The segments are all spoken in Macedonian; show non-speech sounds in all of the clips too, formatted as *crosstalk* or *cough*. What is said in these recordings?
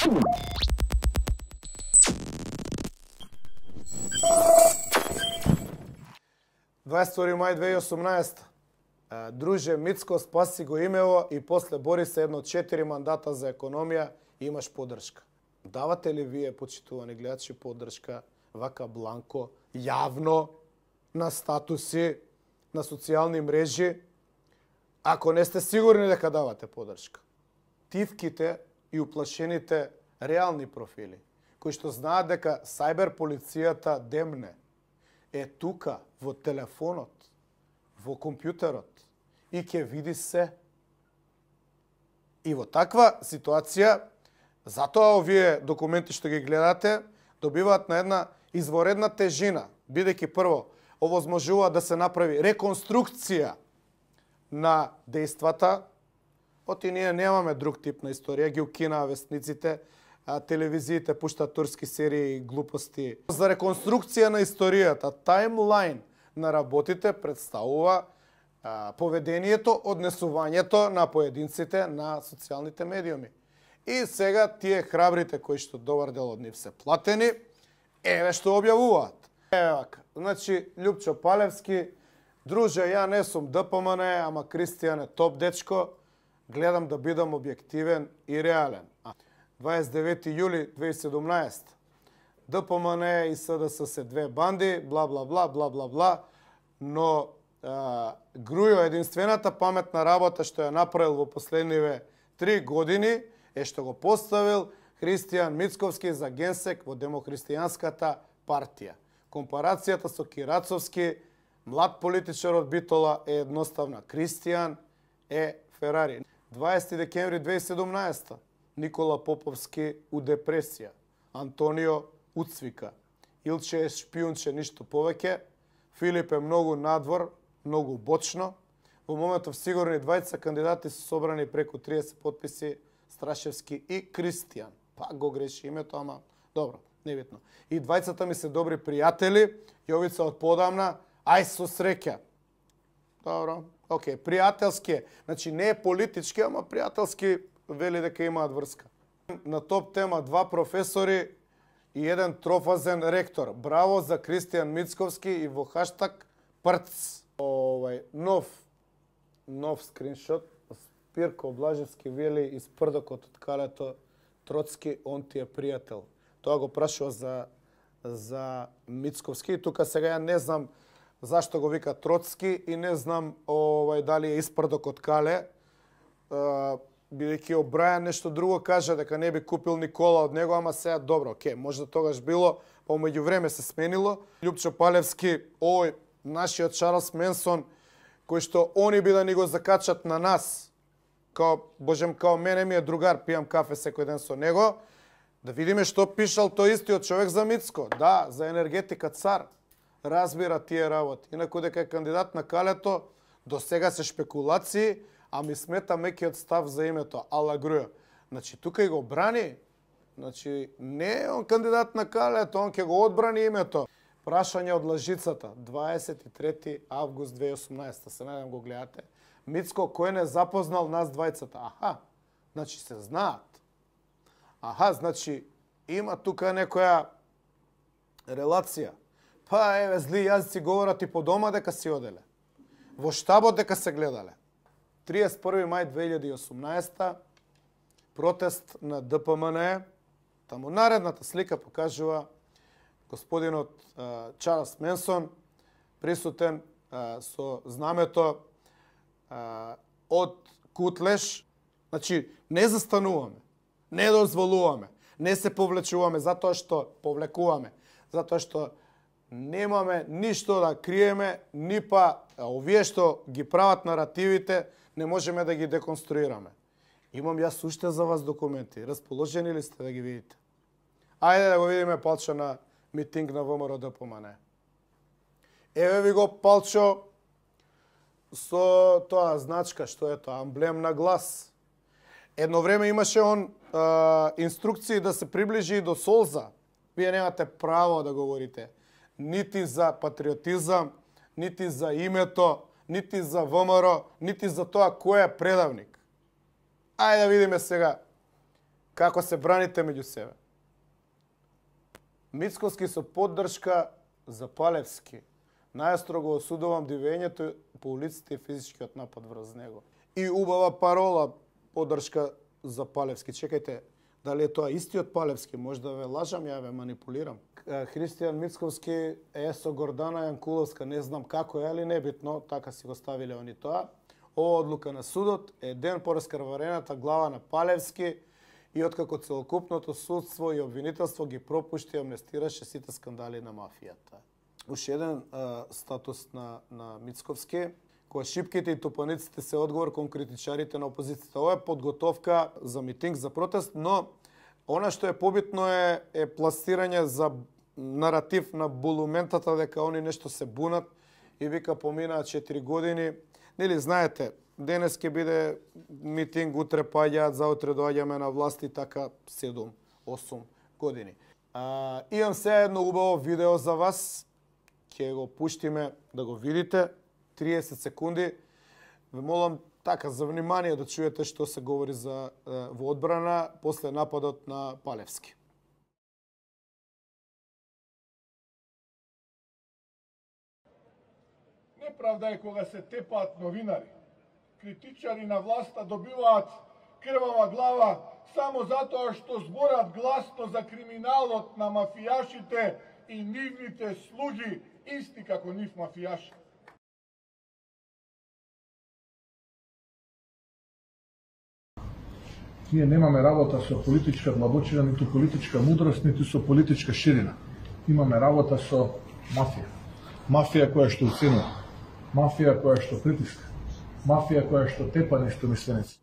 22 мај 2018. Друже Мицко, спаси го имево и после бори се едно четири мандата за економија и имаш поддршка. Давате ли вие, почитувани гледачи, поддршка вака бланко, јавно, на статуси, на социјални мрежи, ако не сте сигурни дека давате поддршка? Тивките и уплашените реални профили, кои што знаат дека сајбер полицијата демне, е тука, во телефонот, во компјутерот и ќе види се. И во таква ситуација, затоа овие документи што ги гледате, добиваат на една изворедна тежина, бидејќи прво, овозможува да се направи реконструкција на дејствата, оти ние немаме друг тип на историја, ги укинаа вестниците, а, телевизиите пуштаат турски серии и глупости. За реконструкција на историјата, таймлайн на работите представува а, поведението, однесувањето на поединците на социјалните медиуми. И сега тие храбрите кои што добар дел од нив се платени, еве што објавуваат. Еве вака. Значи, Лјупчо Палевски, друже, ја не сум ДПМН, ама Кристијан е топ дечко, гледам да бидам објективен и реален. 29 јули 2017. ДПМН и СДС се две банди, бла бла бла бла бла бла, но а, Грујо единствената паметна работа што ја направил во последниве три години е што го поставил Христијан Мицковски за генсек во Демохристијанската партија. Компарацијата со Кирацовски, млад политичар од Битола е едноставна. Кристијан е Ферари. 20 декември 2017 Никола Поповски у депресија. Антонио уцвика. Илче е шпиунче, ништо повеќе. Филип е многу надвор, многу бочно. Во моментов сигурни двајца кандидати се собрани преку 30 подписи Страшевски и Кристијан. Па го греши името, ама добро, небитно. И двајцата ми се добри пријатели, Јовица од подамна, ај со среќа. Добро, окей, пријателски Значи не е политички, ама пријателски вели дека имаат врска. На топ тема два професори и еден трофазен ректор. Браво за Кристијан Мицковски и во хаштаг прц. Овај нов нов скриншот. Спирко Блажевски вели из прдокот од калето Троцки, он ти е пријател. Тоа го прашува за за Мицковски и тука сега ја не знам зашто го вика Троцки и не знам овај дали е испрдок од Кале бидејќи Обрајан нешто друго кажа дека не би купил Никола од него, ама сега добро, ке, може да тогаш било, па меѓу време се сменило. Лјупчо Палевски, ој, нашиот Чарлс Менсон, кој што они би да ни го закачат на нас, као, божем, као мене ми е другар, пијам кафе секој ден со него, да видиме што пишал тој истиот човек за Мицко. Да, за енергетика цар. Разбира тие работи. Инаку дека е кандидат на Калето, до сега се шпекулации, а ми смета мекиот став за името Ала Груја. Значи, тука и го брани, значи, не е он кандидат на Калето, он ќе го одбрани името. Прашање од лажицата, 23 август 2018, се надам го гледате. Мицко, кој не запознал нас двајцата? Аха, значи се знаат. Аха, значи има тука некоја релација. Па еве зли јазици говорат и по дома дека си оделе. Во штабот дека се гледале. 31 мај 2018 протест на ДПМН. Таму наредната слика покажува господинот а, Чарлс Менсон присутен а, со знамето а, од Кутлеш. Значи, не застануваме, не дозволуваме, не се повлечуваме затоа што повлекуваме, затоа што немаме ништо да криеме, ни па овие што ги прават наративите, не можеме да ги деконструираме. Имам јас уште за вас документи. Расположени ли сте да ги видите? Ајде да го видиме Палчо на митинг на ВМРО да ДПМН. Еве ви го Палчо со тоа значка, што е тоа, амблем на глас. Едно време имаше он а, инструкции да се приближи до Солза. Вие немате право да говорите нити за патриотизам, нити за името, нити за ВМРО, нити за тоа кој е предавник. Ајде да видиме сега како се браните меѓу себе. Мицковски со поддршка за Палевски. Најстрого осудувам дивењето по улиците и физичкиот напад врз него. И убава парола поддршка за Палевски. Чекајте, дали е тоа истиот Палевски? Може да ве лажам, ја ве манипулирам. Христијан Мицковски е со Гордана Јанкуловска, не знам како е, али небитно, така си го ставиле они тоа. Ова одлука на судот е ден по раскрварената глава на Палевски и откако целокупното судство и обвинителство ги пропушти и амнестираше сите скандали на мафијата. Уште еден а, статус на, на Мицковски, кога шипките и топаниците се одговор кон критичарите на опозицијата. Ова е подготовка за митинг, за протест, но она што е побитно е, е пластирање за наратив на булументата дека они нешто се бунат и вика поминаа 4 години. Нели знаете, денес ќе биде митинг, утре паѓаат, заутре доаѓаме на власт и така 7-8 години. А, имам се едно убаво видео за вас, ќе го пуштиме да го видите, 30 секунди. Ве молам така за внимание да чуете што се говори за во одбрана после нападот на Палевски. Неправда е кога се тепаат новинари критичари на власта добиваат крвава глава само затоа што зборат гласно за криминалот на мафијашите и нивните слуги, исти како нив мафијаши. Ние немаме работа со политичка длабочина, ниту политичка мудрост, ниту со политичка ширина. Имаме работа со мафија. Мафија која што уценува. Мафија која што притиска мафија која што тепа мисленици.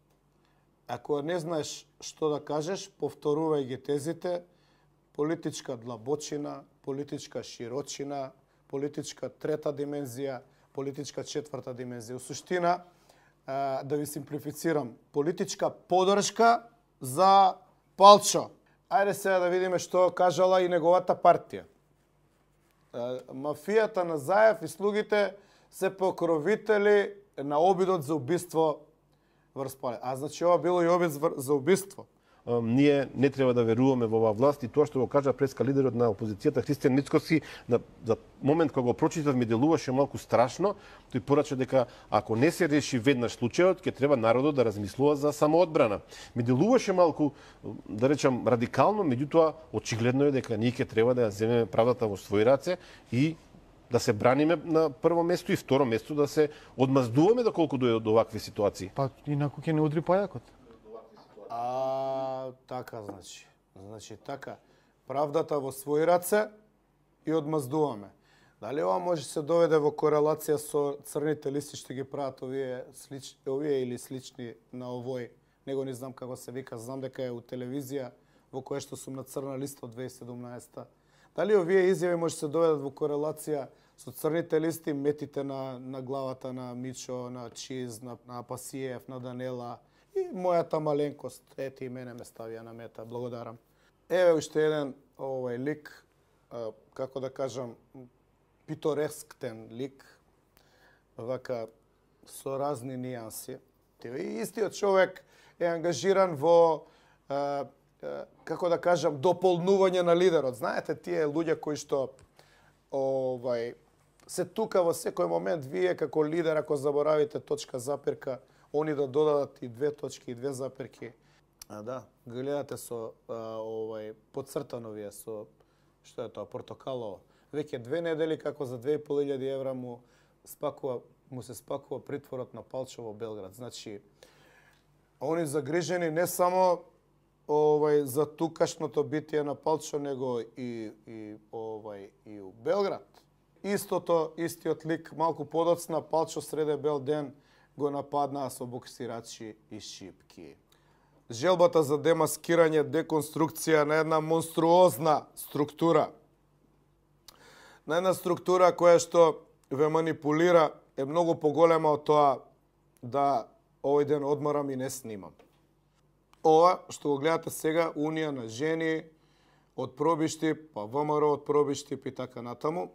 Ако не знаеш што да кажеш, повторувај ги тезите, политичка длабочина, политичка широчина, политичка трета димензија, политичка четврта димензија. У суштина, да ви симплифицирам, политичка подршка за Палчо. Ајде сега да видиме што кажала и неговата партија. Мафијата на Заев и слугите се покровители на обидот за убиство врз Пале. А значи ова било и обид за убиство. Ние не треба да веруваме во оваа власт и тоа што го кажа преска лидерот на опозицијата Христијан Мицкоски на за момент кога го прочитав ми делуваше малку страшно, тој порача дека ако не се реши веднаш случајот, ќе треба народот да размислува за самоодбрана. Ми делуваше малку да речам радикално, меѓутоа очигледно е дека ние ќе треба да ја земеме правдата во своји раце и да се браниме на прво место и второ место да се одмаздуваме доколку дојде до овакви ситуации. Па инаку ќе не удри пајакот. А, така значи. Значи така. Правдата во своји раце и одмаздуваме. Дали ова може се доведе во корелација со црните листи што ги прават овие слич, овие или слични на овој? Него не знам како се вика, знам дека е у телевизија во која што сум на црна листа од 2017 Дали овие изјави може се доведат во корелација со црните листи, метите на, на главата на Мичо, на Чиз, на, на Пасиев, на Данела и мојата маленкост, ете и мене ме ставија на мета. Благодарам. Еве уште еден овој лик, а, како да кажам, питоресктен лик, вака со разни нијанси. И истиот човек е ангажиран во а, како да кажам, дополнување на лидерот. Знаете, тие луѓе кои што овај се тука во секој момент вие како лидер ако заборавите точка запирка, они да додадат и две точки и две запирки. А да, гледате со а, овај подцртано вие со што е тоа портокалово. Веќе две недели како за 2500 евра му спакува му се спакува притворот на Палчево Белград. Значи, они загрижени не само овај за тукашното битие на Палчо него и и овај и у Белград. Истото, истиот лик малку подоцна Палчо среде бел ден го нападнаа со боксирачи и шипки. Желбата за демаскирање, деконструкција на една монструозна структура. На една структура која што ве манипулира е многу поголема од тоа да овој ден одморам и не снимам ова што го гледате сега, Унија на жени од пробишти, па ВМРО од пробишти и така натаму.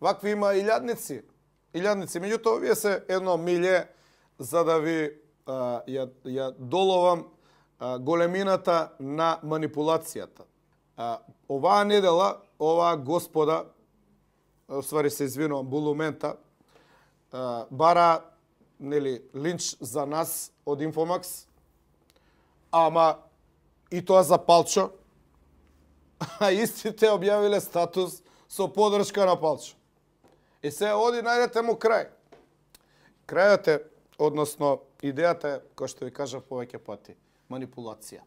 Вакви има илјадници. Илјадници, меѓутоа овие се едно миле за да ви а, ја, ја доловам а, големината на манипулацијата. А, оваа недела, оваа господа, свари се извинувам, Булумента, а, бара нели линч за нас од Инфомакс, ама и тоа за Палчо, *laughs* а истите објавиле статус со подршка на Палчо. И се оди најдете му крај. Крајот е, односно, идејата е, кој што ви кажав повеќе пати, манипулација.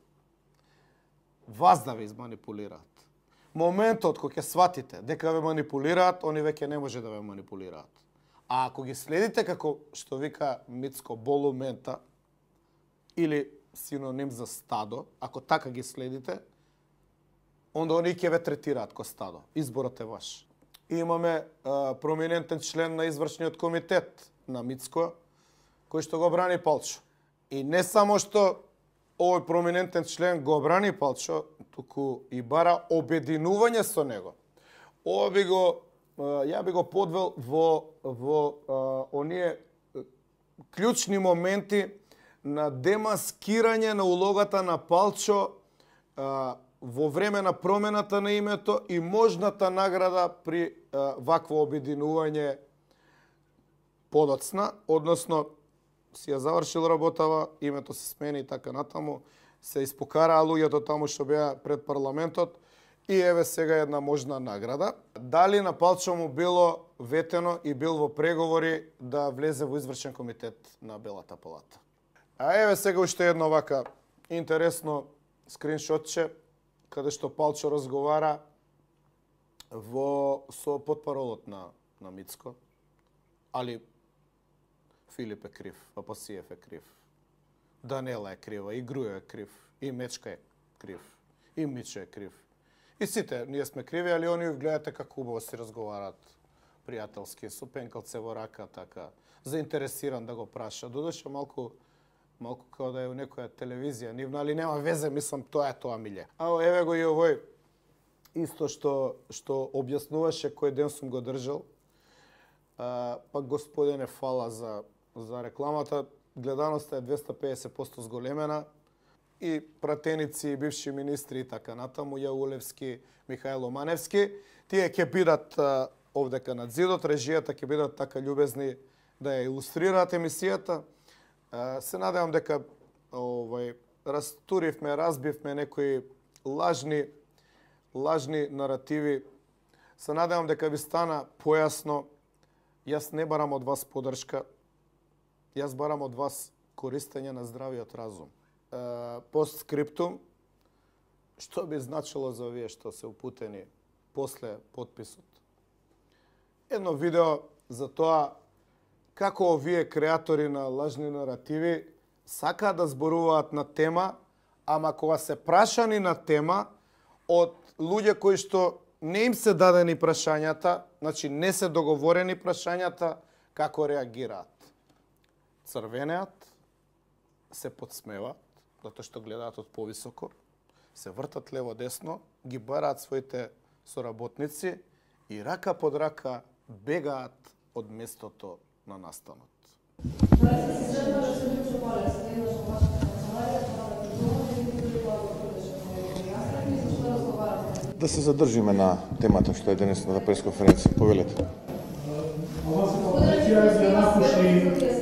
Вас да ве изманипулираат. Моментот кога ќе сватите дека ве манипулираат, они веќе не може да ве манипулираат. А ако ги следите како што вика Мицко болумента или синоним за стадо, ако така ги следите, онда они ќе ве третираат ко стадо. Изборот е ваш. И имаме а, проминентен член на извршниот комитет на Мицко, кој што го брани Палчо. И не само што овој проминентен член го брани Палчо, туку и бара обединување со него. Ова би го ја би го подвел во во а, оние клучни моменти на демаскирање на улогата на Палчо а, во време на промената на името и можната награда при а, вакво обединување подоцна, односно си ја завршил работава, името се смени и така натаму, се испокараа луѓето таму што беа пред парламентот и еве сега една можна награда. Дали на Палчо му било ветено и бил во преговори да влезе во извршен комитет на Белата палата. А еве сега уште едно вака интересно скриншотче каде што Палчо разговара во со подпаролот на на Мицко, али Филип е крив, Апасиев е крив, Данела е крива, и Груја е крив, и Мечка е крив, и Миче е крив. И сите, ние сме криви, али они гледате како убаво си разговарат пријателски, со пенкалце во рака, така, заинтересиран да го праша. Додуше малку малку како да е у некоја телевизија, нивна, али нема везе, мислам, тоа е тоа миле. А еве го и овој исто што што објаснуваше кој ден сум го држал. А, па господине фала за за рекламата. Гледаноста е 250% зголемена и пратеници и бивши министри и така натаму, Јаулевски, Михајло Маневски, тие ќе бидат овдека над зидот, режијата ќе бидат така љубезни да ја илустрираат емисијата. Се надевам дека овој растуривме, разбивме некои лажни лажни наративи. Се надевам дека ви стана појасно. Јас не барам од вас подршка, Јас барам од вас користење на здравиот разум. Постскриптум, што би значило за овие што се упутени после подписот? Едно видео за тоа како овие креатори на лажни наративи сакаат да зборуваат на тема, ама кога се прашани на тема од луѓе кои што не им се дадени прашањата, значи не се договорени прашањата, како реагираат црвенеат, се подсмеваат, затоа што гледаат од повисоко, се вртат лево-десно, ги бараат своите соработници и рака под рака бегаат од местото на настанот. Да се задржиме на темата што е денесната пресконференција. Повелете. Ова се напуши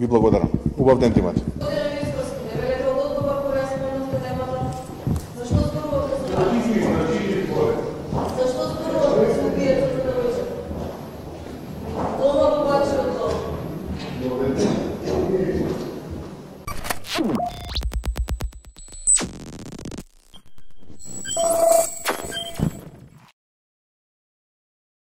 Ви благодарам. Убав ден ти имате.